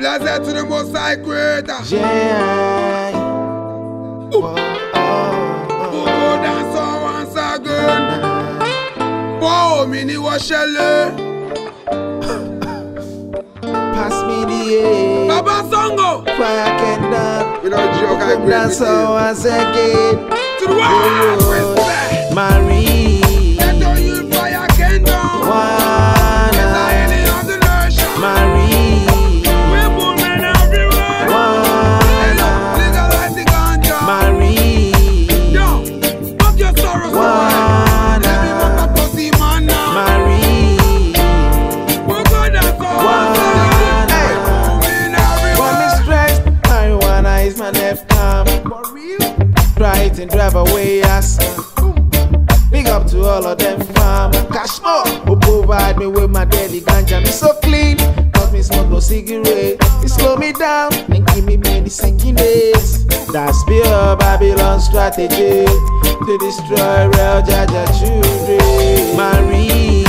Blessed to the most high creator. Yeah. Oh, Who oh, go dance on once again? Wow, me ni wa shelle. Pass me the air. Baba Songo. Fire can dance. Joke, I Come agree dance you. once again. To the world, respect. Marie. Away. Big up to all of them farm. Cash more. Who provide me with my daily ganja. Me so clean. Cause me smoke no cigarette. It slow me down and give me many sickness. That's pure Babylon strategy to destroy real Jah Jah children. Marie.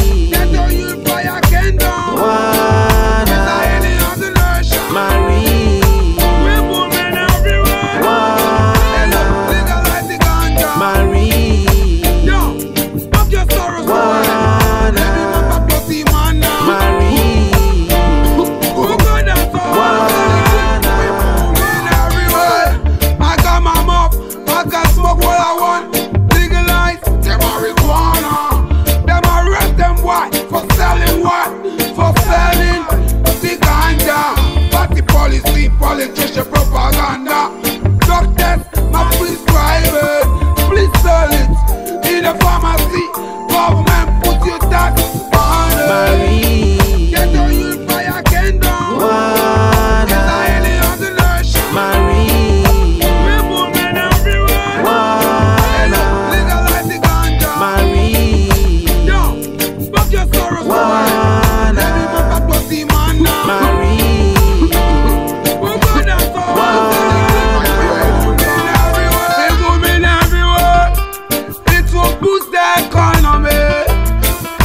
The economy.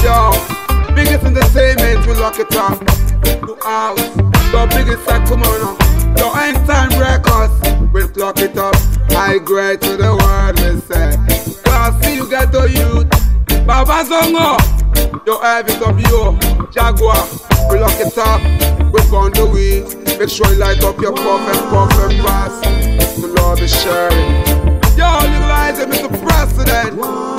Yo, biggest entertainment, we lock it up. To house, the biggest I come on up. End time records, we'll clock it up. High grade to the world, we say. I see you get to youth. Baba Zongo, yo, heavy up yo. Jaguar, we lock it up. We found the weed. Make sure you light up your puff and puff and pass. The Lord is sharing. Yo, legalize it, Mr. President.